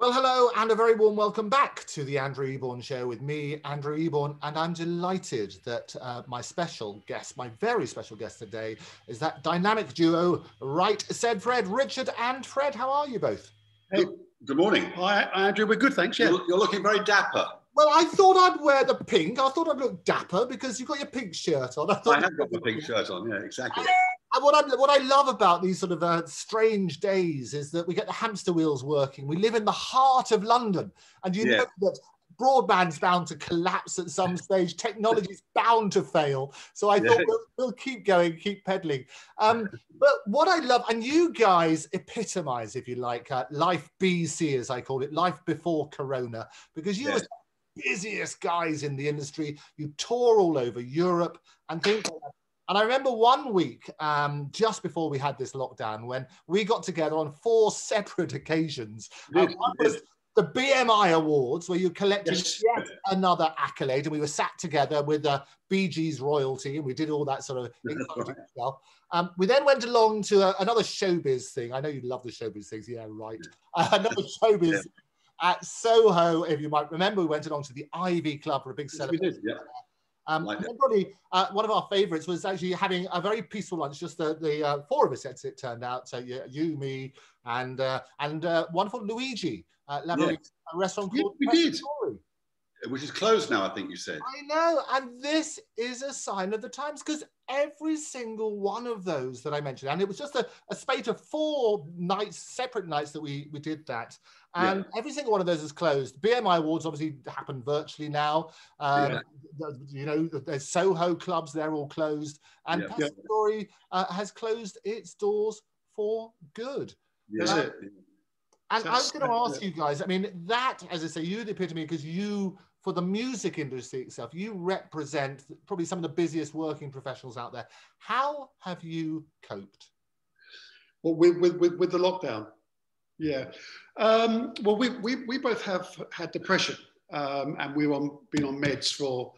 Well, hello, and a very warm welcome back to the Andrew Eborn Show with me, Andrew Eborn. And I'm delighted that uh, my special guest, my very special guest today, is that dynamic duo, Right Said Fred, Richard and Fred. How are you both? Hey, good morning. Hi, Andrew. We're good, thanks. Yeah. You're, you're looking very dapper. Well, I thought I'd wear the pink. I thought I'd look dapper because you've got your pink shirt on. I, thought I have got the pink shirt on, yeah, exactly. And what I what I love about these sort of uh, strange days is that we get the hamster wheels working. We live in the heart of London, and you Yeah. know that broadband's bound to collapse at some stage. Technology's bound to fail. So I Yeah. thought we'll, we'll keep going, keep peddling. Um, but what I love, and you guys epitomize, if you like, uh, life BC, as I call it, life before Corona, because you Yeah. were the busiest guys in the industry. You tour all over Europe and things like that. And I remember one week, um, just before we had this lockdown, when we got together on four separate occasions. One we was the BMI Awards, where you collected Yes. yet another accolade, and we were sat together with the Bee Gees royalty, and we did all that sort of exciting Right. stuff. Um, we then went along to uh, another showbiz thing. I know you love the showbiz things. Yeah, right. Uh, another showbiz at Soho. If you might remember, we went along to the Ivy Club for a big Yes, we celebration. did, yeah. Um, Like and it. then probably uh, one of our favourites was actually having a very peaceful lunch. Just the, the uh, four of us, as it turned out. So you, you me, and uh, and uh, wonderful Luigi at Laverick, a restaurant called we did. Story. Which is closed now, I think you said. I know, and this is a sign of the times because every single one of those that I mentioned, and it was just a, a spate of four nights, separate nights that we we did that, and every single one of those is closed. BMI Awards obviously happen virtually now. Um, Yeah. You know, there's Soho clubs; they're all closed, and Yeah. Pasta Story uh, has closed its doors for good. Yeah. That's it. And I was going to ask yeah. you guys. I mean, that, as I say, you the epitome because you, for the music industry itself, you represent probably some of the busiest working professionals out there. How have you coped? Well, with, with, with, with the lockdown. Yeah. Um, well, we, we, we both have had depression um, and we've on, been on meds for,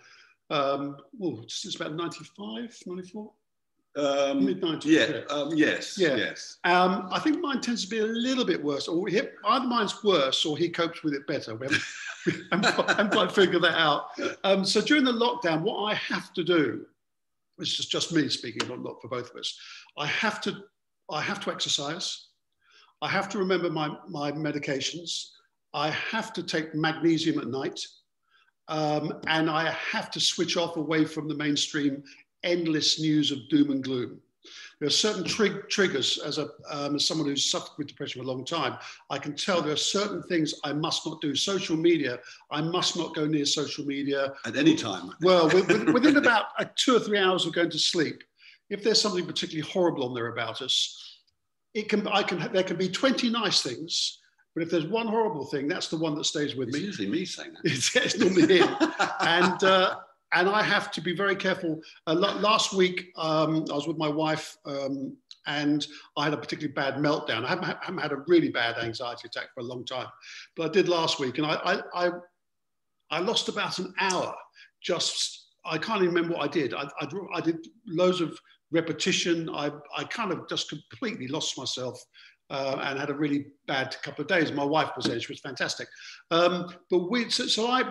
um, oh, since about 95, 94, Um, mid 90s. yeah, um, yes, Yeah. yes. Um, I think mine tends to be a little bit worse, or he, either mine's worse or he copes with it better. We haven't, we haven't, quite, figured that out. Um, so during the lockdown, what I have to do, which is just me speaking, not, not for both of us, I have to, I have to exercise. I have to remember my, my medications. I have to take magnesium at night. Um, and I have to switch off away from the mainstream endless news of doom and gloom. There are certain trig- triggers, as, a, um, as someone who's suffered with depression for a long time, I can tell there are certain things I must not do. Social media, I must not go near social media. At any time. Well, with, with- within about uh, two or three hours of going to sleep, if there's something particularly horrible on there about us, it can, I can, there can be 20 nice things, but if there's one horrible thing, that's the one that stays with It's me. usually me saying that. It's, it's normally him and uh, and I have to be very careful. Uh, last week, um, I was with my wife, um, and I had a particularly bad meltdown. I haven't, ha- haven't had a really bad anxiety attack for a long time, but I did last week, and I I, I, I lost about an hour. Just I can't even remember what I did. I, I, drew- I did loads of repetition. I I kind of just completely lost myself. Uh, and had a really bad couple of days. My wife was there; she was fantastic. Um, but we, so, so I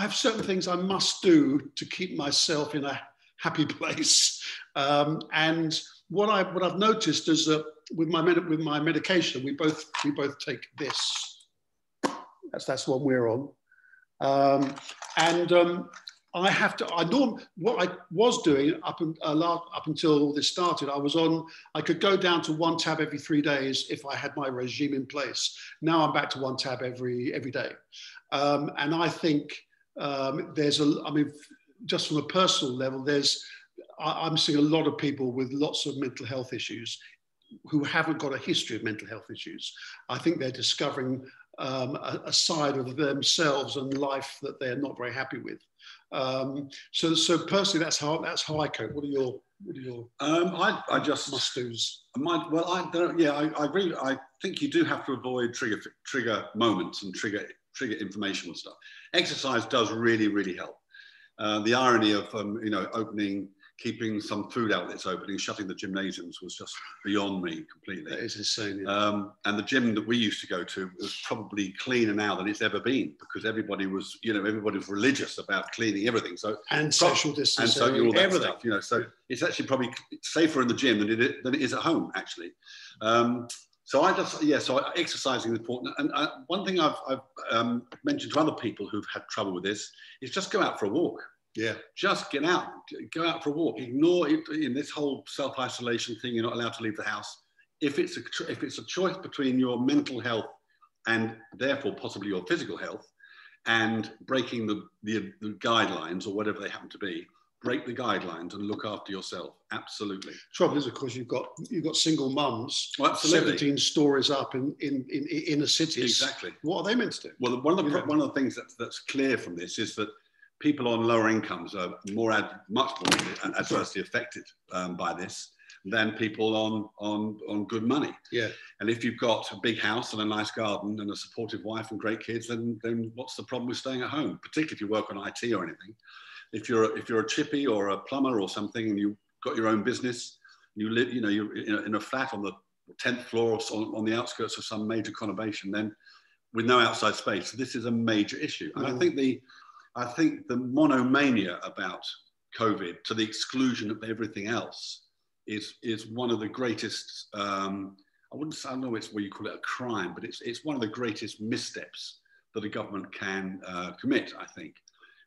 have certain things I must do to keep myself in a happy place. Um, and what I what I've noticed is that with my med- with my medication, we both we both take this. That's that's what we're on. Um, and um, I have to. I norm what I was doing up and uh, la- up until all this started. I was on. I could go down to one tab every three days if I had my regime in place. Now I'm back to one tab every every day. Um, and I think um, there's a. I mean, just from a personal level, there's. I, I'm seeing a lot of people with lots of mental health issues who haven't got a history of mental health issues. I think they're discovering um, a, a side of themselves and life that they're not very happy with. Um, so, so personally, that's how that's how I cope. What are your what are your Um, I, I just must dos? My, well, I don't. Yeah, I, I agree. I think you do have to avoid trigger trigger moments and trigger trigger informational stuff. Exercise does really, really help. Uh, the irony of um, you know opening keeping some food outlets open and shutting the gymnasiums was just beyond me completely. That is insane. Yeah. Um, and the gym that we used to go to was probably cleaner now than it's ever been because everybody was, you know, everybody was religious about cleaning everything. So and social distancing, and so all that everything. stuff, you know. So it's actually probably safer in the gym than it than it is at home, actually. Um, so I just yeah, so exercising is important. And uh, one thing I've, I've um, mentioned to other people who've had trouble with this is just go out for a walk. Yeah. Just get out, go out for a walk. Ignore it in this whole self-isolation thing. You're not allowed to leave the house. If it's a if it's a choice between your mental health and therefore possibly your physical health, and breaking the, the, the guidelines or whatever they happen to be, break the guidelines and look after yourself. Absolutely. Trouble is, of course, you've got you've got single mums, Well, absolutely. 17 stories up in in in inner cities. Exactly. What are they meant to do? Well, one of the You know. one of the things that's, that's clear from this is that people on lower incomes are more ad, much more adversely affected um, by this than people on on on good money. Yeah. And if you've got a big house and a nice garden and a supportive wife and great kids, then then what's the problem with staying at home? Particularly if you work on IT or anything. If you're if you're a chippy or a plumber or something and you've got your own business, you live you know you're in a, in a flat on the tenth floor or so on the outskirts of some major conurbation, then with no outside space, this is a major issue. And I Mm. think the I think the monomania about COVID to the exclusion of everything else is is one of the greatest. Um, I wouldn't say I don't know it's where you call it a crime, but it's it's one of the greatest missteps that a government can uh, commit. I think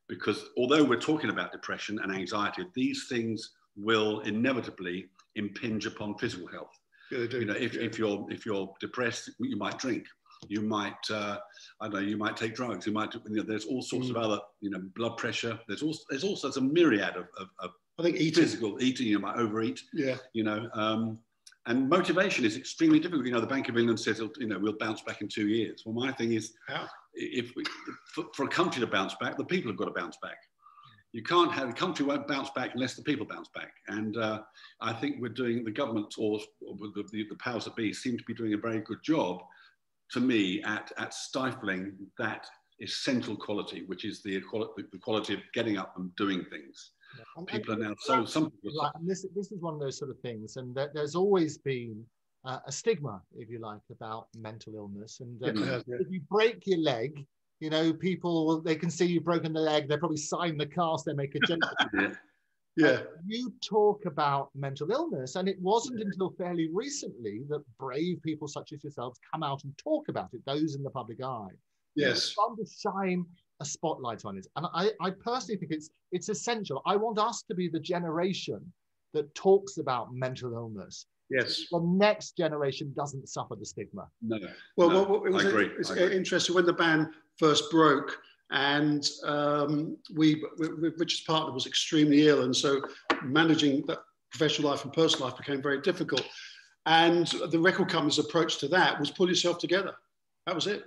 because although we're talking about depression and anxiety, these things will inevitably impinge upon physical health Yeah, you know if, Yeah. if you're if you're depressed you might drink you might uh, i don't know you might take drugs you might you know, there's all sorts of other you know blood pressure there's also there's also a myriad of, of, of I think eating. physical eating you might overeat Yeah. you know um, and motivation is extremely difficult you know the bank of england says you know we'll bounce back in two years well my thing is How? if we, for, for a country to bounce back the people have got to bounce back you can't have the country won't bounce back unless the people bounce back. And uh, I think we're doing the government or, or the, the, the powers that be seem to be doing a very good job, to me, at, at stifling that essential quality, which is the equality, the quality of getting up and doing things. And- and People are now so some people are like, and this, this is one of those sort of things, and there, there's always been uh, a stigma, if you like, about mental illness. And uh, Yeah, yeah. if you break your leg, you know, people they can see you've broken the leg. They probably sign the cast. They make a joke. yeah, Yeah. you talk about mental illness, and it wasn't until fairly recently that brave people such as yourselves come out and talk about it. Those in the public eye. Yes. trying to shine a spotlight on it. And I, I personally think it's it's essential. I want us to be the generation that talks about mental illness. Yes. The next generation doesn't suffer the stigma. no, Well, no, well, it was I agree. it's I agree. interesting when the ban first broke, and um, we, we, Richard's partner was extremely ill, and so managing that professional life and personal life became very difficult. And the record company's approach to that was pull yourself together. That was it.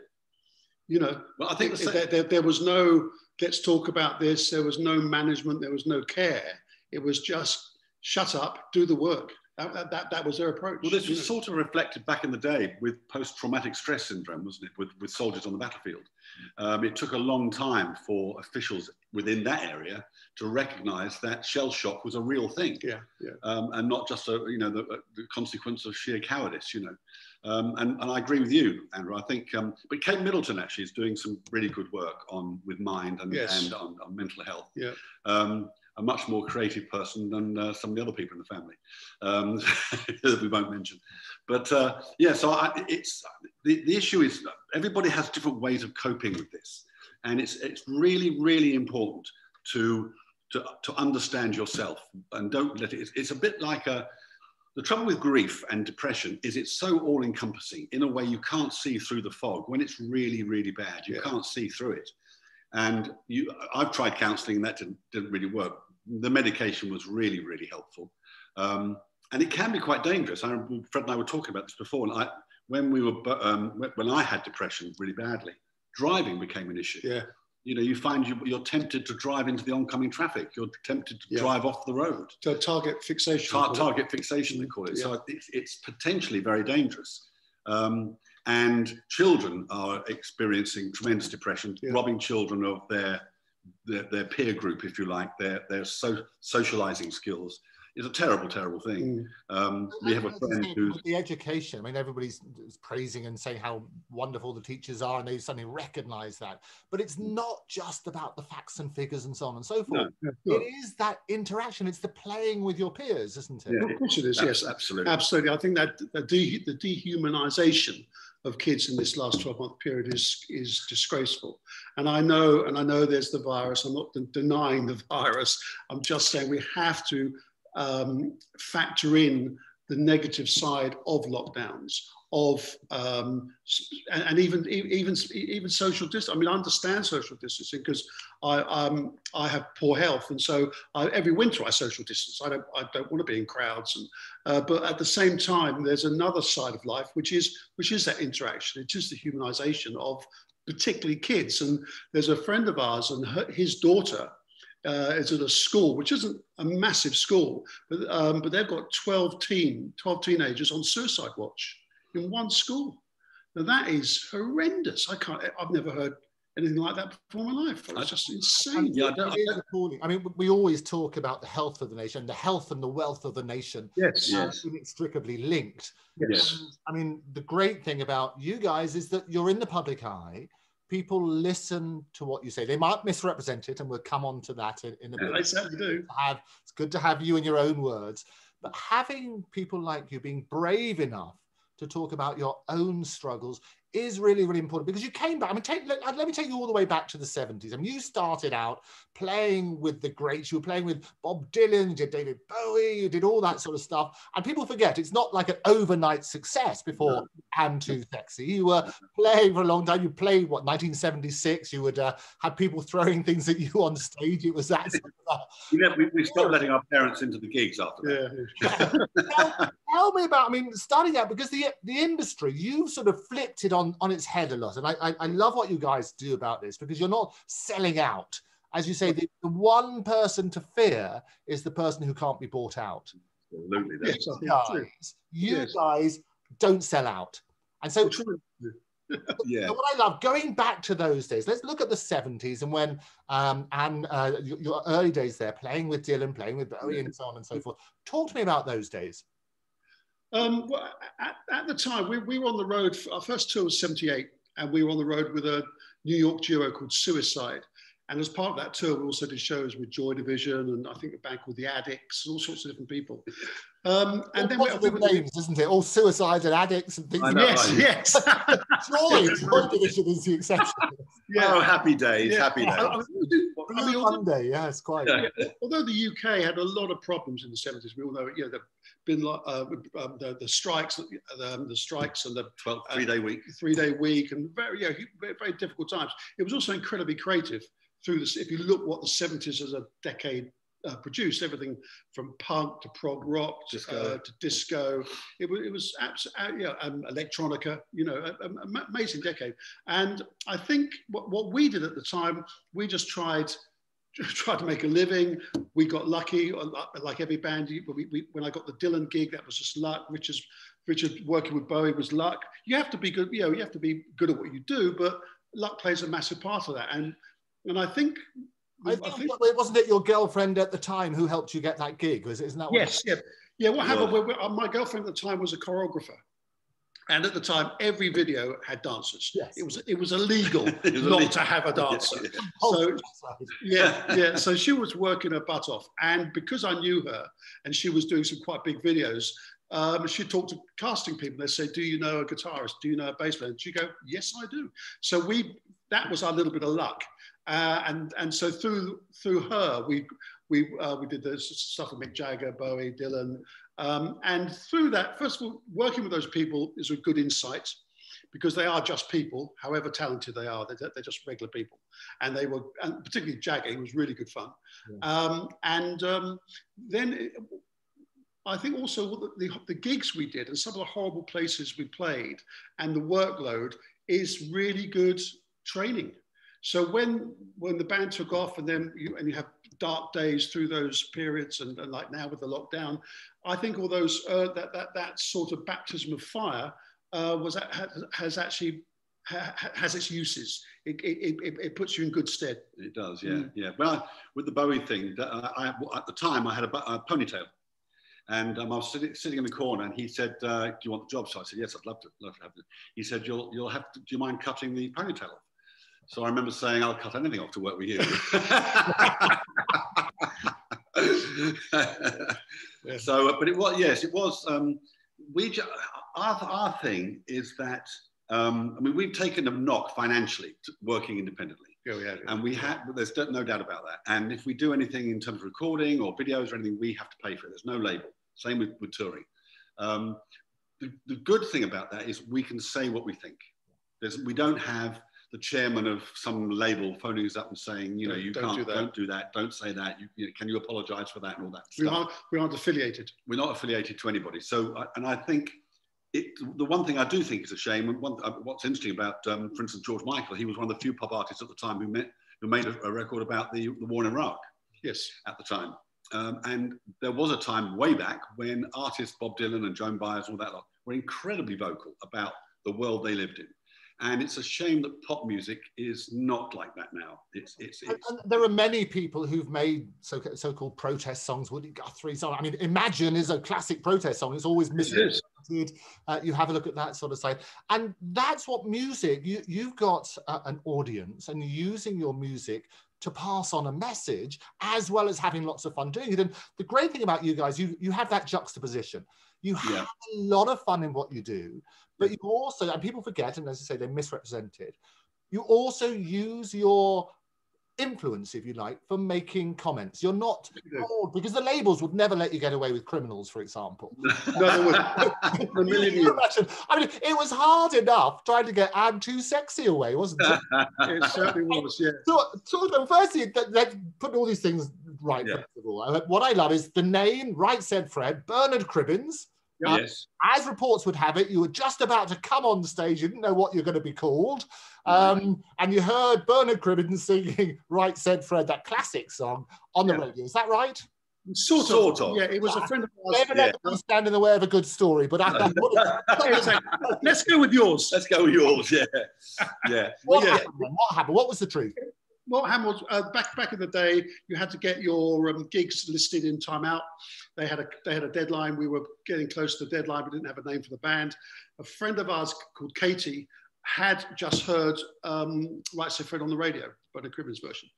You know, Well, I think the, there, there, there was no let's talk about this. There was no management. There was no care. It was just shut up, do the work. That, that, that, was their approach. Well, this was sort of reflected back in the day with post-traumatic stress syndrome, wasn't it, with, with soldiers on the battlefield? Um, it took a long time for officials within that area to recognise that shell shock was a real thing, yeah, yeah. um, and not just a you know the, the consequence of sheer cowardice. You know, um, and, and I agree with you, Andrew. I think, um, but Kate Middleton actually is doing some really good work on with mind and, Yes. and on, on mental health. Yeah. Um, a much more creative person than uh, some of the other people in the family um, that we won't mention. But uh, yeah, so I, it's the, the issue is everybody has different ways of coping with this, and it's it's really really important to to, to understand yourself and don't let it. It's, it's a bit like a. The trouble with grief and depression is it's so all encompassing in a way you can't see through the fog. When it's really, really bad, you Yeah. can't see through it. And you, I've tried counseling and that didn't, didn't really work. The medication was really, really helpful. Um, and it can be quite dangerous. I, Fred and I were talking about this before. And I, when we were, um, when- I had depression really badly, driving became an issue. Yeah. You know, you find you, you're tempted to drive into the oncoming traffic. You're tempted to Yeah. drive off the road. So target fixation. Tar- target fixation, they call it. So it's, it's potentially very dangerous. Um, and children are experiencing tremendous depression, Yeah. robbing children of their their, their peer group, if you like, their, their so, socializing skills is a terrible, terrible thing. Mm. Um, we have a friend who's the education. I mean, everybody's praising and saying how wonderful the teachers are, and they suddenly recognise that. But it's mm. not just about the facts and figures and so on and so forth. No, no, It is that interaction. It's the playing with your peers, isn't it? Yeah, of course it is. yes, absolutely, absolutely. I think that the, de- the dehumanization of kids in this last 12 month period is is disgraceful. And i know and i know there's the virus. I'm not denying the virus. I'm just saying we have to um, factor in the negative side of lockdowns, of um, and, and, even even even social distance. I mean, I understand social distancing because I um, I have poor health, and so I, every winter I social distance. I don't I don't want to be in crowds, and uh, but at the same time, there's another side of life which is which is that interaction. It is the humanization of particularly kids. And there's a friend of ours, and her, his daughter uh, is at a school, which isn't a massive school, but, um, but they've got 12, teen, 12 teenagers on suicide watch in one school. Now that is horrendous. I can't, I've never heard anything like that before in my life. It's just insane. Yeah, I, I mean, we always talk about the health of the nation, the health and the wealth of the nation. Yes, yes. inextricably linked. Yes. And, I mean, the great thing about you guys is that you're in the public eye people listen to what you say. They might misrepresent it, and we'll come on to that in, in a bit. I certainly do. Have, it's good to have you in your own words, but having people like you being brave enough to talk about your own struggles is really, really important because you came back. I mean, take, let, let, me take you all the way back to the 70s. I mean, you started out playing with the greats. You were playing with Bob Dylan, you did David Bowie, you did all that sort of stuff. And people forget it's not like an overnight success before I'm Too Sexy. You were playing for a long time. You played, what, 1976? You would uh, have people throwing things at you on stage. It was that sort of yeah, we, we, stopped letting our parents into the gigs after that. Yeah. tell, tell me about, I mean, starting out, because the, the industry, you've sort of flipped it on on, on its head a lot. And I, I, I love what you guys do about this because you're not selling out. As you say, the, the one person to fear is the person who can't be bought out. Absolutely. That's Yes, guys, you yes. guys don't sell out. And so yeah. what I love, going back to those days, let's look at the 70s and when um, and uh, your, your, early days there, playing with Dylan, playing with Bowie, and so on and so forth. Talk to me about those days. Um, well, at, at, the time, we, we, were on the road. Our first tour was 78, and we were on the road with a New York duo called Suicide. And as part of that tour, we also did shows with Joy Division and I think a band called The Adicts, and all sorts of different people. Um, and then we, we, names, isn't it? All suicides and addicts and things. Know, yes, right? yes. Joy, Joy Division is the exception. Yeah. Oh, happy days, yeah. happy days. I, I mean, Monday, yeah, it's quite. Yeah. Although the UK had a lot of problems in the 70s, we all know, you know, the been uh, um, the, the, strikes, the, um, the strikes and the 12, three day week, three day week, and very, yeah, very, very difficult times. It was also incredibly creative through this. If you look what the 70s as a decade uh, produced, everything from punk to prog rock disco. Uh, to disco, it was, it was absolutely, uh, yeah, um, electronica, you know, an amazing decade. And I think what, what we did at the time, we just tried tried to make a living. We got lucky, uh, like every band. We, we, when I got the Dylan gig, that was just luck. Richard's, Richard working with Bowie was luck. You have to be good, you know, you have to be good at what you do, but luck plays a massive part of that. And and I think I think, I think wasn't it your girlfriend at the time who helped you get that gig? Was isn't that? yes, yeah, yeah. What happened? Yeah. My girlfriend at the time was a choreographer. And at the time, every video had dancers. Yes. It was it was illegal it was not illegal. to have a dancer. Yeah. So yeah, yeah. So she was working her butt off, and because I knew her, and she was doing some quite big videos, um, she talked to casting people. They say, "Do you know a guitarist? Do you know a bass player?" And she go, "Yes, I do." So we that was our little bit of luck, uh, and and so through through her, we we uh, we did the stuff with Mick Jagger, Bowie, Dylan, um, and through that, first of all, working with those people is a good insight because they are just people, however talented they are, they're, they're just regular people. And they were, and particularly Jagger, was really good fun. Yeah. Um, and um, then it, I think also the, the, the, gigs we did and some of the horrible places we played and the workload is really good training. So when when the band took off and then you, and you have dark days through those periods and, and like now with the lockdown, I think all those uh, that, that that sort of baptism of fire uh, was has actually ha, has its uses. It, it, it, it, puts you in good stead. It does, yeah, mm. yeah. Well, with the Bowie thing, uh, I, at the time I had a, a ponytail, and um, I was sitting, sitting in the corner, and he said, uh, "Do you want the job?" So I said, "Yes, I'd love to, love to have it." He said, "You'll, you'll have to. Do you mind cutting the ponytail off?" So I remember saying, "I'll cut anything off to work with you." So, but it was yes, it was. Um, we our our thing is that um, I mean we've taken a knock financially working independently. Yeah, we yeah, And we have, there's no doubt about that. And if we do anything in terms of recording or videos or anything, we have to pay for it. There's no label. Same with, with touring. Um, the, the, good thing about that is we can say what we think. There's, we don't have the chairman of some label phoning us up and saying, you know, you don't can't, do that. don't do that, don't say that. You, you know, can you apologise for that and all that? We aren't, we aren't affiliated. We're not affiliated to anybody. So, and I think it, the one thing I do think is a shame, and one, uh, what's interesting about, um, for instance, George Michael, he was one of the few pop artists at the time who, met, who made a, a record about the, the war in Iraq. Yes. At the time. Um, and there was a time way back when artists Bob Dylan and Joan Baez, all that lot, were incredibly vocal about the world they lived in. And it's a shame that pop music is not like that now. It's, it's, it's... And, and there are many people who've made so, so-called protest songs. Woody Guthrie song. I mean, Imagine is a classic protest song. It's always misinterpreted. Uh, you have a look at that sort of side, and that's what music. You you've got uh, an audience, and using your music to pass on a message as well as having lots of fun doing it. And the great thing about you guys, you you have that juxtaposition. You have yeah. a lot of fun in what you do, but you also, and people forget, and as I say, they're misrepresented, you also use your influence, if you like, for making comments. You're not bored because the labels would never let you get away with criminals, for example. no, a million I mean, it was hard enough trying to get I'm too sexy away, wasn't it? it certainly was, yeah. So, so firstly, let's put all these things right. Yeah. First of all, what I love is the name. Right said Fred. Bernard Cribbins. Yes. as reports would have it, you were just about to come on stage. You didn't know what you're going to be called. Um, and you heard Bernard Cribbins singing Right Said Fred, that classic song, on the yeah. radio. Is that right? Sort of. Sort of. Yeah, it was a friend of ours. Never yeah. let stand in the way of a good story, but I, let's go with yours. Let's go with yours. Yeah, yeah. What, yeah. Happened, what happened? What was the truth? What happened was uh, back back in the day, you had to get your um, gigs listed in Time Out. They had a they had a deadline. We were getting close to the deadline. We didn't have a name for the band. A friend of ours called Katie had just heard um, Right Said Fred on the radio, Bernard Cribbins version.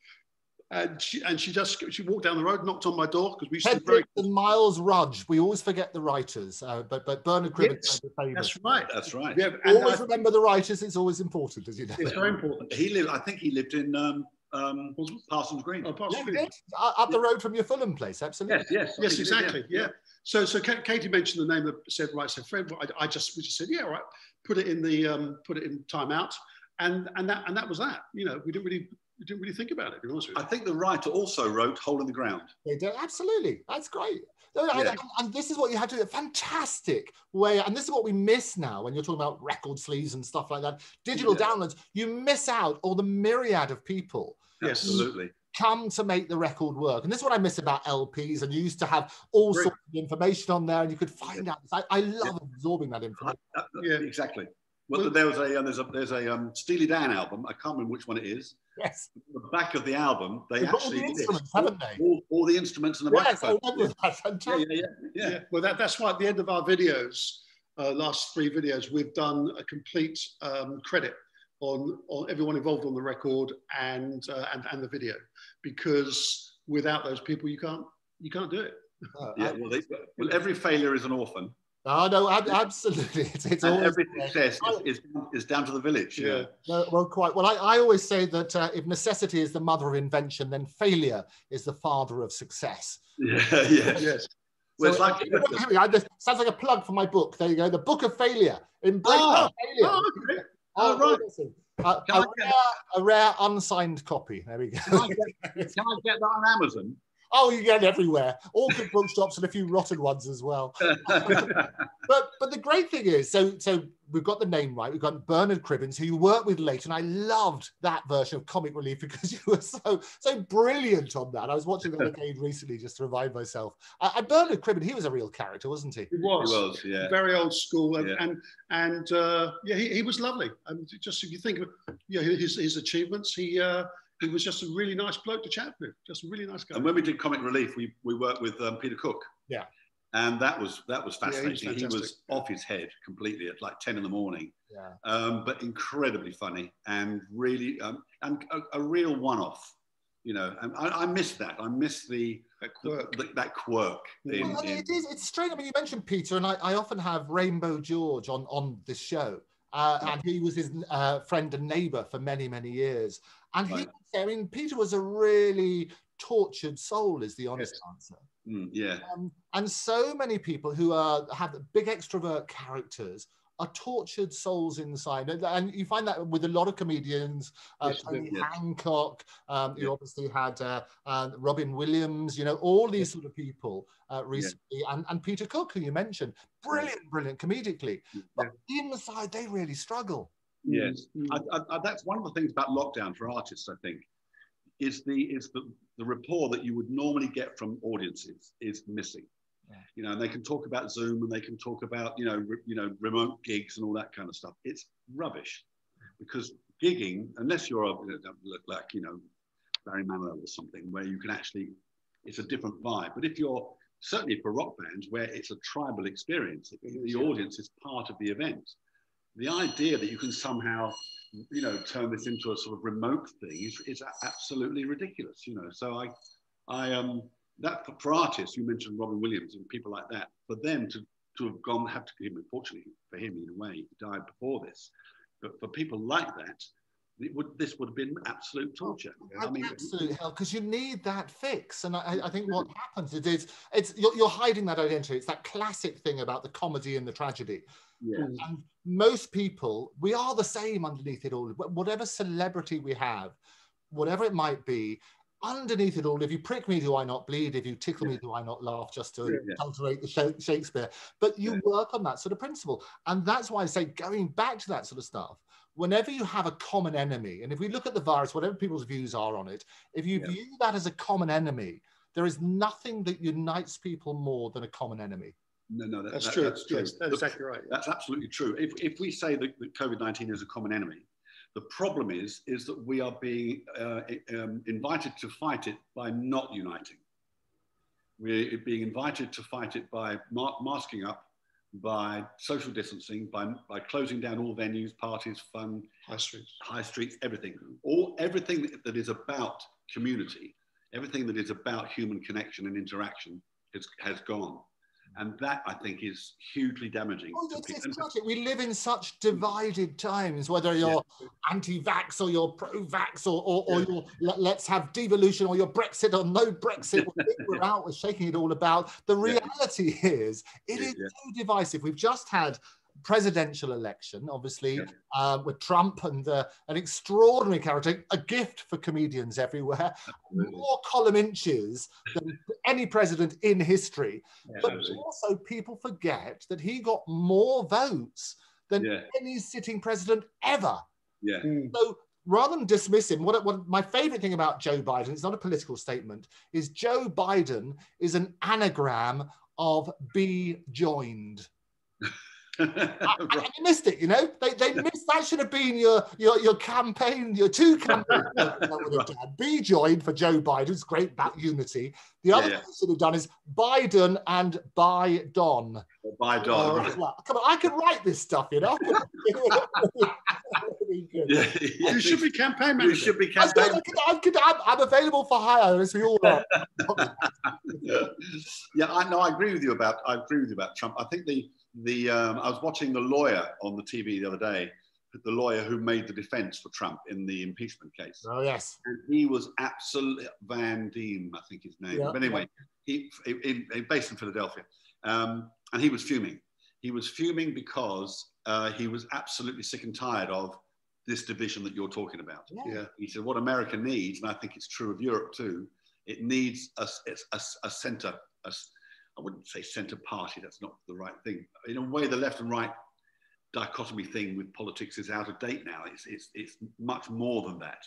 And she, and she just she walked down the road, knocked on my door because we used to very... and Myles Rudge. We always forget the writers, uh, but but Bernard Cribbins. Yes, that's right. That's right. Yeah, always I, remember the writers. It's always important, as you know. It's very important. He lived. I think he lived in um, um, Parsons Green. Oh, Parsons yeah, Green. Up the road from your Fulham place, absolutely. Yes, yes, yes, exactly. Yeah. yeah. So, so Katie mentioned the name that said right. said Fred, I, I, just we just said, yeah, right. Put it in the um, put it in Time Out, and and that and that was that. You know, we didn't really we didn't really think about it. To be honest with you. I think the writer also wrote "Hole in the Ground." They did absolutely. That's great. Yeah. And this is what you have to do. A fantastic way. And this is what we miss now when you're talking about record sleeves and stuff like that. Digital yeah. downloads. You miss out all the myriad of people Yes, absolutely. Come to make the record work. And this is what I miss about LPs. And you used to have all Great. sorts of information on there and you could find yeah. out. I, I love yeah. absorbing that information. Yeah, exactly. Well, there was a uh, there's a there's a um, Steely Dan album. I can't remember which one it is. Yes. The back of the album, they They've actually all the instruments, haven't they? All, all, the instruments and the yes, microphone. I remember that. Fantastic. Yeah, yeah, yeah, yeah. Well, that, that's why at the end of our videos, uh, last three videos, we've done a complete um, credit on, on everyone involved on the record and, uh, and, and the video, because without those people, you can't, you can't do it. Uh, yeah, well, they, well, every failure is an orphan. Oh no, absolutely. It's, it's always, every success is, is, is, down to the village. Yeah. yeah. No, well, quite. Well, I, I always say that uh, if necessity is the mother of invention, then failure is the father of success. Yeah. Yes. yes. Well, so, like, I just, sounds like a plug for my book. There you go, the Book of Failure. Embrace oh, failure. Oh, okay. Oh, right. Uh, a, rare, a, rare, unsigned copy. There we go. Can I, get, can I get that on Amazon? Oh, you get it everywhere. All good bookshops and a few rotten ones as well. but but the great thing is, so so we've got the name right. We've got Bernard Cribbins, who you worked with later, and I loved that version of Comic Relief because you were so so brilliant on that. I was watching that again recently just to remind myself. Uh, and Bernard Cribbins, he was a real character, wasn't he? He was. He was, yeah. Very old school, and Yeah. and, and uh, yeah, he, he was lovely. And just if you think of yeah, his, his achievements, he uh, he was just a really nice bloke to chat with. Just a really nice guy. And when we did Comic Relief, we, we worked with um, Peter Cook. Yeah. And that was that was Yeah, he was fascinating. he was, off his head completely at like 10 in the morning, Yeah. um, but incredibly funny and really um, and a, a real one-off. You know, and I, I miss that. I miss the, that quirk. the- that quirk. In, Well, in, it is. It's strange. I mean, you mentioned Peter, and I, I often have Rainbow George on on this show, uh, and he was his uh, friend and neighbour for many many years. And he, I mean, Peter was a really tortured soul, is the honest answer. Mm, yeah. Um, and so many people who are have big extrovert characters are tortured souls inside, and, and you find that with a lot of comedians. Uh, Yes, Tony yes. Hancock, um, you obviously had uh, uh, Robin Williams. You know all these sort of people uh, recently, and, and Peter Cook, who you mentioned, brilliant, brilliant comedically, but inside they really struggle. Yes, Mm. I, I, I, that's one of the things about lockdown for artists. I think is the is the, the rapport that you would normally get from audiences is missing. You know, and they can talk about Zoom and they can talk about you know re, you know remote gigs and all that kind of stuff. It's rubbish because gigging, unless you're a, like you know Barry Manilow or something, where you can actually, it's a different vibe. But if you're certainly for rock bands where it's a tribal experience, the audience is part of the event the idea that you can somehow you know turn this into a sort of remote thing is, is absolutely ridiculous you know so i i um that for, for artists you mentioned robin williams and people like that for them to to have gone have to him unfortunately for him in a way he died before this. But for people like that it would this would have been absolute torture. I mean? Absolute hell because you need that fix. And I, I think what happens is it's, it's you're, you're hiding that identity. It's that classic thing about the comedy and the tragedy. Yeah. And most people we are the same underneath it all. Whatever celebrity we have whatever it might be underneath it all if you prick me do i not bleed if you tickle me do i not laugh just to Yeah. adulterate the shakespeare but you Yeah. work on that sort of principle and that's why i say going back to that sort of stuff whenever you have a common enemy and if we look at the virus whatever people's views are on it if you Yeah. view that as a common enemy there is nothing that unites people more than a common enemy no no that, That's that- true. that's true Yes, that's The- exactly right. That's absolutely true. If, if we say that, that COVID 19 is a common enemy, the problem is, is that we are being uh, um, invited to fight it by not uniting. We're being invited to fight it by ma- masking up, by social distancing, by, by closing down all venues, parties, fun, High streets. high streets, everything. All everything that- that is about community, everything that is about human connection and interaction has, has gone. And that I think is hugely damaging. Oh, to it's, people. We live in such divided times, whether you're anti-vax or you're pro-vax or, or, or Yeah. you're let, let's have devolution or you're Brexit or no Brexit. We're out, we're shaking it all about. The Yeah. reality is it Yeah, is yeah. so divisive. We've just had presidential election, obviously, Yeah. uh, with Trump and uh, an extraordinary character, a gift for comedians everywhere, Absolutely. more column inches than any president in history. Yeah, But absolutely. also, people forget that he got more votes than Yeah. any sitting president ever. Yeah. Mm. So rather than dismiss him, what, what my favorite thing about Joe Biden, it's not a political statement, is Joe Biden is an anagram of be joined. I, I, missed it, you know. They, they missed that should have been your your, your campaign, your two campaigns. that would have done. Be joined for Joe Biden's great that unity. The other Yeah, yeah. thing they should have done is Biden and by Don. By Don. Right. Come on, I can write this stuff, you know. Yeah, yeah. You should be campaign You should be I was gonna- campaigning. I could, I could, I'm, I'm available for hire, as we all are. yeah, I know. I agree with you about. I agree with you about Trump. I think the the um, I was watching the lawyer on the TV the other day, the lawyer who made the defense for Trump in the impeachment case, Oh yes. and he was absolutely Van Diem, I think his name. But anyway, he in, in, based in Philadelphia, um, and he was fuming. He was fuming because uh, he was absolutely sick and tired of this division that you're talking about. Yeah. Yeah. He said, what America needs, and I think it's true of Europe too, it needs a, a, a, a center. A, I wouldn't say centre party, that's not the right thing. In a way, the left and right dichotomy thing with politics is out of date now. It's, it's, it's much more than that.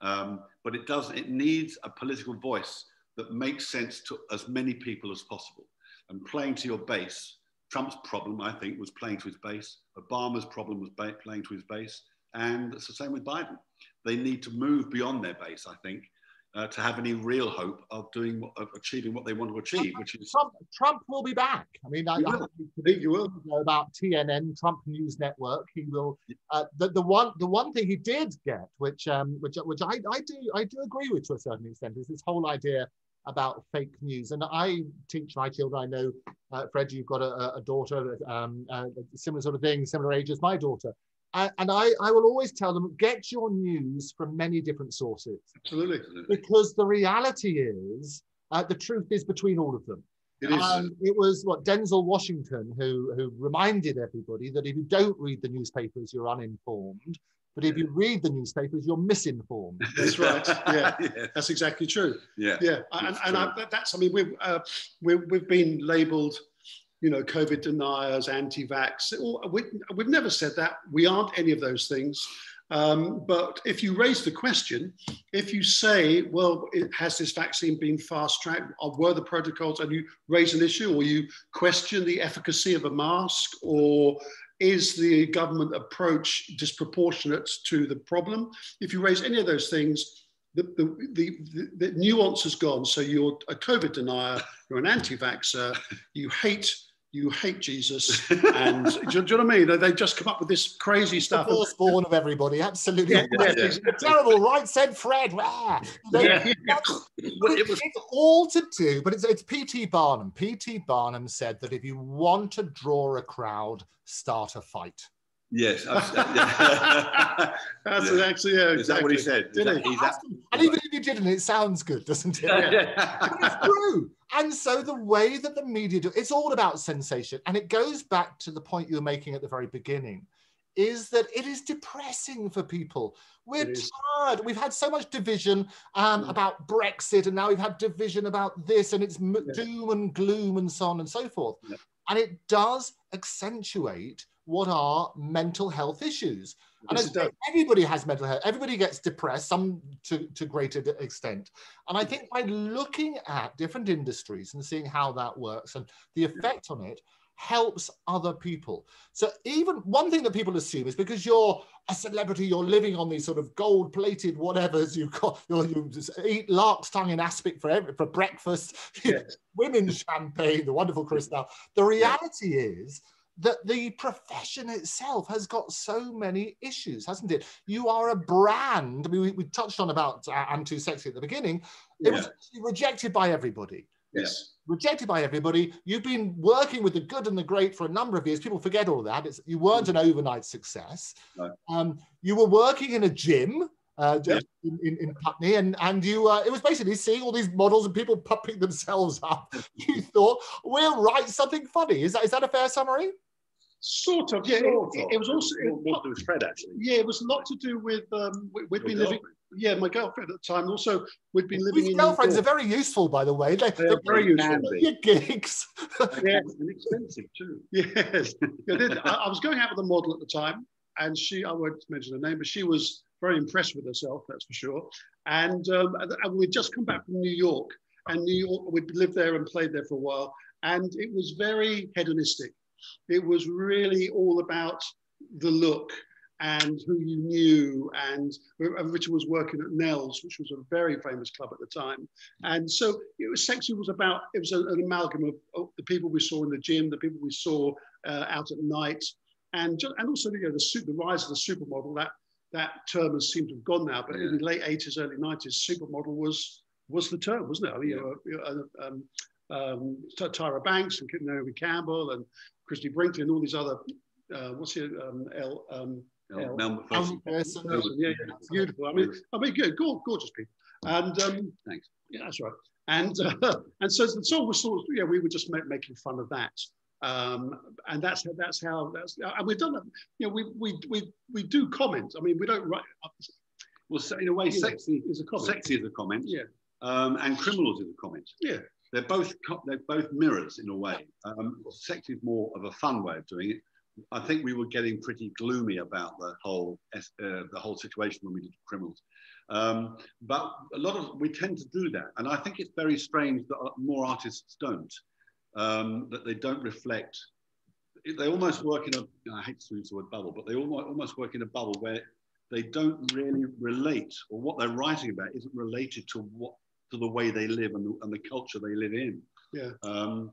Um, but it does, it needs a political voice that makes sense to as many people as possible. And playing to your base, Trump's problem, I think, was playing to his base. Obama's problem was playing to his base. And it's the same with Biden. They need to move beyond their base, I think, uh, to have any real hope of doing of achieving what they want to achieve, which is Trump. Trump will be back. I mean, I, will. I think you will about TNN, Trump News Network. He will. Uh, the, the one the one thing he did get, which um, which which I, I do I do agree with to a certain extent, is this whole idea about fake news. And I teach my children. I know, uh, Fred, you've got a, a daughter, um, uh, similar sort of thing, similar age as my daughter and I, I will always tell them get your news from many different sources. Absolutely. Because the reality is, uh, the truth is between all of them. It is. And it was what Denzel Washington who, who reminded everybody that if you don't read the newspapers, you're uninformed. But if you read the newspapers, you're misinformed. That's right. Yeah, yeah. that's exactly true. Yeah, yeah, and, and I, that's I mean we've uh, we, we've been labelled you know, COVID deniers, anti-vax. We, we've never said that. We aren't any of those things. Um, but if you raise the question, if you say, well, it, has this vaccine been fast tracked? Were the protocols, and you raise an issue, or you question the efficacy of a mask, or is the government approach disproportionate to the problem? If you raise any of those things, the, the, the, the, nuance has gone. So you're a COVID denier, you're an anti vaxxer, you hate you hate Jesus, and do, you, do, you know what I mean? They just come up with this crazy stuff. The firstborn of everybody, absolutely. Yeah, yeah, yeah. Terrible, right? Said Fred. Rah. They, yeah, it was, it's all to do, but it's, it's P.T. Barnum. P.T. Barnum said that if you want to draw a crowd, start a fight. Yes, that's yeah. actually yeah. Exactly. Is that what he said? Did he? That, and even if you didn't, it sounds good, doesn't it? Yeah. it's true. And so the way that the media do it's all about sensation, and it goes back to the point you were making at the very beginning, is that it is depressing for people. We're tired. We've had so much division um, mm. about Brexit, and now we've had division about this, and it's doom and gloom and so on and so forth. And it does accentuate what are mental health issues. And everybody has mental health. Everybody gets depressed, some to, to greater extent. And I think by looking at different industries and seeing how that works and the effect on it helps other people. So even one thing that people assume is because you're a celebrity, you're living on these sort of gold-plated whatevers. You've got you eat lark's tongue in aspic for every, for breakfast. Yes. women's champagne, the wonderful Cristal. The reality is that the profession itself has got so many issues, hasn't it? You are a brand. I mean, we, we touched on about uh, I'm Too Sexy at the beginning. It yeah. was rejected by everybody. Yes. Rejected by everybody. You've been working with the good and the great for a number of years. People forget all that. It's, you weren't an overnight success. No. Um, you were working in a gym. Uh, in, in, in, Putney, and and you uh, it was basically seeing all these models and people pumping themselves up. You thought we'll write something funny. Is that is that a fair summary? Sort of, yeah. Sort it, it, was also more, to do with Fred, actually. Yeah, it was a lot to do with um, we, had been living. Yeah, my girlfriend at the time. Also, we'd been living. These girlfriends are very useful, by the way. They, are very useful. Your gigs. yeah, and expensive too. Yes, I, I was going out with a model at the time, and she, I won't mention her name, but she was very impressed with herself, that's for sure. And, um, and we'd just come back from New York, and New York, we'd lived there and played there for a while, and it was very hedonistic. It was really all about the look and who you knew. And Richard was working at Nell's, which was a very famous club at the time. And so it was sexy was about, it was an amalgam of, of, the people we saw in the gym, the people we saw uh, out at night, and, just, and also you know, the, the rise of the supermodel. That, that term has seemed to have gone now, but yeah. in the late 80s, early 90s, supermodel was was the term, wasn't it? I mean, yeah. you know, uh, um, um, Tyra Banks and Naomi Campbell and Christie Brinkley and all these other, uh, what's it, um, L, um, L, Macpherson. Yeah, yeah, beautiful. I mean, I mean, good, gorgeous people. And um, thanks. Yeah, that's right. And uh, and so the song was sort of, yeah, we were just make, making fun of that. Um, and that's that's how that's and we've done that. You know, we we we we do comment. I mean, we don't write. Well, in a way, sexy is a comment. Sexy is a comment. Yeah. Um, and criminals is a comment. Yeah. They're both they're both mirrors in a way. Um, sex is more of a fun way of doing it. I think we were getting pretty gloomy about the whole uh, the whole situation when we did criminals. Um, but a lot of we tend to do that, and I think it's very strange that uh, more artists don't. Um, that they don't reflect. They almost work in a. I hate to use the word bubble, but they almost, almost work in a bubble where they don't really relate, or what they're writing about isn't related to what to the way they live and the, and the culture they live in. Yeah. Um,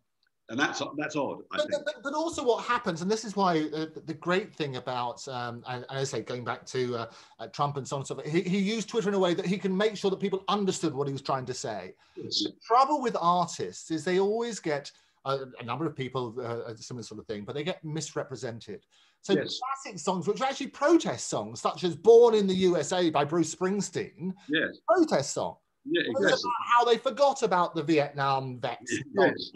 and that's that's odd. But, but, but, also, what happens, and this is why uh, the great thing about, um, and, and, I say going back to uh, uh, Trump and so on and so forth, he, he, used Twitter in a way that he can make sure that people understood what he was trying to say. Yes. The trouble with artists is they always get a, a number of people uh, a similar sort of thing, but they get misrepresented. So yes. classic songs, which are actually protest songs, such as "Born in the USA" by Bruce Springsteen, yes, protest song. Yeah, exactly. how they forgot about the Vietnam vets. Yes.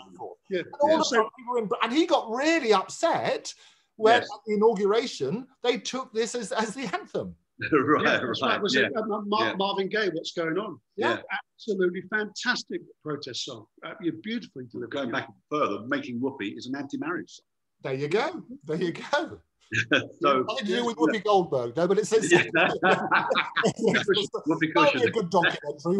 Yeah. And, all yeah. in, and he got really upset when yes. at the inauguration they took this as, as the anthem. right, yeah, right. Was yeah. it, uh, Mar- yeah. Marvin Gaye, What's Going On? Yeah. Absolutely fantastic protest song. Uh, you're beautifully delivered. Going back further, Making Whoopee is an anti-marriage song. There you go. There you go. So nothing to do with Whoopi Goldberg, no, but it says yeah. Whoopi Cushion. a good documentary.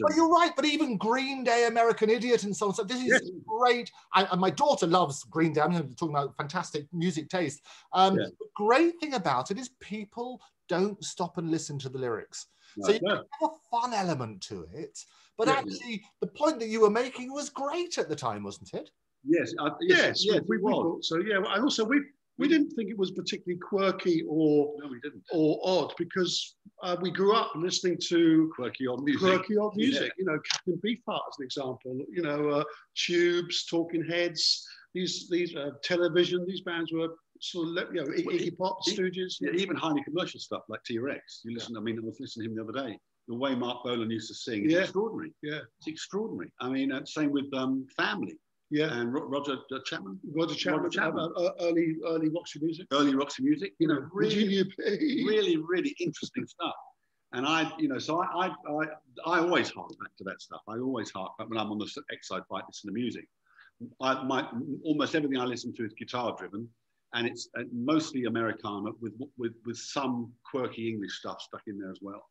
but you're right. But even Green Day, American Idiot, and so on. So this is yes. great. I, and my daughter loves Green Day. I'm talking about fantastic music taste. Um, yeah. The great thing about it is people don't stop and listen to the lyrics. No, so you no. have a fun element to it. But yeah, actually, the point that you were making was great at the time, wasn't it? Yes, uh, yes, yes, yes, we, we thought so. Yeah, and also we we didn't think it was particularly quirky or no, we didn't. or odd because uh, we grew up listening to quirky odd music. Quirky odd music. Yeah. You know, Captain Beefheart as an example. You know, uh, Tubes, Talking Heads. These these uh, television. These bands were sort of you know Iggy Pop, Stooges. Yeah, even highly commercial stuff like T Rex. You listen. Yeah. I mean, I was listening to him the other day. The way Marc Bolan used to sing, is yeah. extraordinary. Yeah, it's extraordinary. I mean, uh, same with um, Family. Yeah, and Roger uh, Chapman. Roger Chapman. Roger Chapman. Uh, early, early Roxy music. Early Roxy music. You know, really, really, really interesting stuff. And I, you know, so I, I, I, I, always hark back to that stuff. I always hark back when I'm on the X-side bike listening to music. I, my, almost everything I listen to is guitar driven, and it's uh, mostly Americana with, with, with some quirky English stuff stuck in there as well.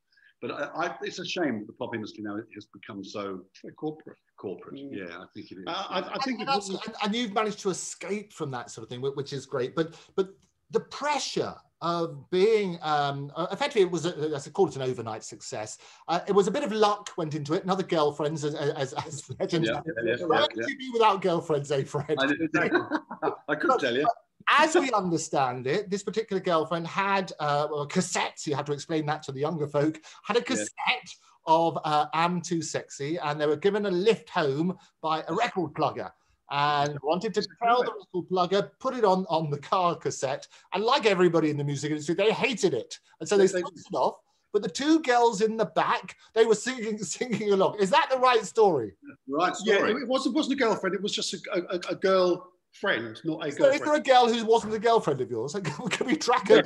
But I, I, it's a shame that the pop industry now has become so corporate. Corporate, mm. yeah, I think it is. Uh, I, I, think, and, and, and, you've managed to escape from that sort of thing, which is great. But but the pressure of being um, uh, effectively it was a, as I call it an overnight success. Uh, it was a bit of luck went into it. Another girlfriends as as, as legends. Yeah, yeah, yeah, Why yeah, without girlfriends, eh, Fred? I, I couldn't tell you as we understand it, this particular girlfriend had uh, well, cassettes. You had to explain that to the younger folk. Had a cassette yeah. of uh, "I'm Too Sexy," and they were given a lift home by a record plugger. And wanted to tell the record plugger, put it on on the car cassette, and like everybody in the music industry, they hated it, and so they switched it off. But the two girls in the back, they were singing singing along. Is that the right story? Right story. Yeah, it wasn't wasn't a girlfriend. It was just a, a, a girl friend, not a so girlfriend. Is there a girl who wasn't a girlfriend of yours? Can we track her?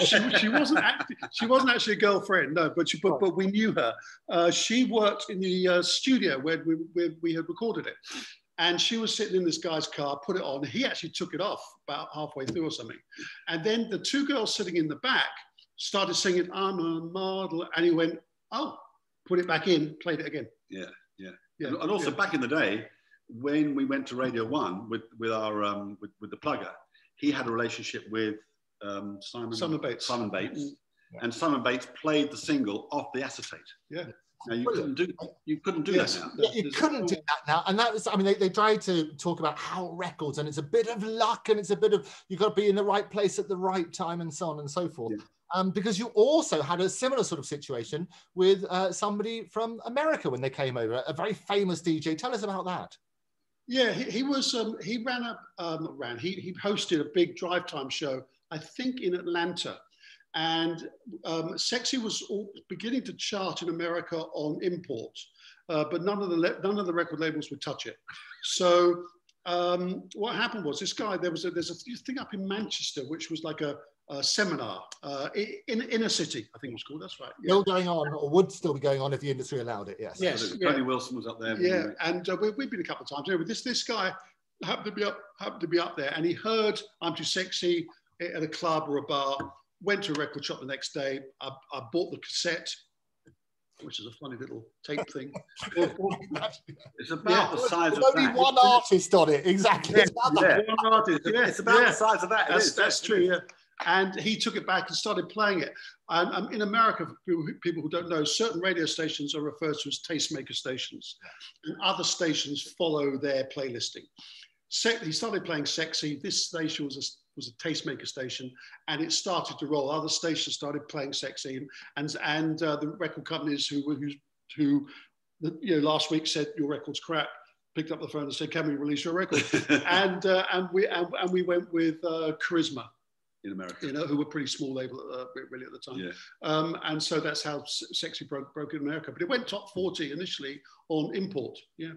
she, she, wasn't. Actually, she wasn't actually a girlfriend. No, but she, but, but we knew her. Uh, she worked in the uh, studio where we, where we had recorded it. And she was sitting in this guy's car, put it on. He actually took it off about halfway through or something. And then the two girls sitting in the back started singing, I'm a model. And he went, Oh, put it back in, played it again. Yeah, yeah. yeah. And also yeah. back in the day, when we went to Radio One with with our um, with, with the plugger, he had a relationship with um, Simon Simon Bates. Simon Bates, yeah. and Simon Bates played the single off the acetate. Yeah. Now you Brilliant. couldn't do you couldn't do yes. that now. Yeah, you There's couldn't do that now, and that was I mean they, they tried to talk about how records and it's a bit of luck and it's a bit of you've got to be in the right place at the right time and so on and so forth. Yeah. Um, because you also had a similar sort of situation with uh, somebody from America when they came over, a very famous DJ. Tell us about that. Yeah, he, he was. Um, he ran up, um, ran. He, he hosted a big drive time show, I think, in Atlanta, and um, Sexy was all, beginning to chart in America on imports, uh, but none of the none of the record labels would touch it. So um, what happened was this guy. There was a, there's a thing up in Manchester, which was like a uh, seminar uh, in inner city, I think it was called. That's right. Yeah. Still going on, or would still be going on if the industry allowed it. Yes. Yes. Yeah. Tony Wilson was up there. Yeah, and uh, we, have been a couple of times. Anyway, this this guy happened to be up happened to be up there, and he heard "I'm Too Sexy" at a club or a bar. Went to a record shop the next day. I, I bought the cassette which is a funny little tape thing. it's about yeah. the size There's of only that. one artist on it, exactly. Yeah, yeah. One artist. Yeah, it's about yeah. the size of that. That's, that's true. Yeah. And he took it back and started playing it. And um, in America, people who don't know, certain radio stations are referred to as tastemaker stations, and other stations follow their playlisting. he started playing "Sexy." This station was a was a tastemaker station, and it started to roll. Other stations started playing sexy, and and, and uh, the record companies who who who you know last week said your record's crap picked up the phone and said, "Can we release your record?" and uh, and we and, and, we went with uh, Charisma in America, you know, who were pretty small label uh, really at the time. Yeah. Um, and so that's how Sexy broke broke in America. But it went top forty initially on import. Yeah.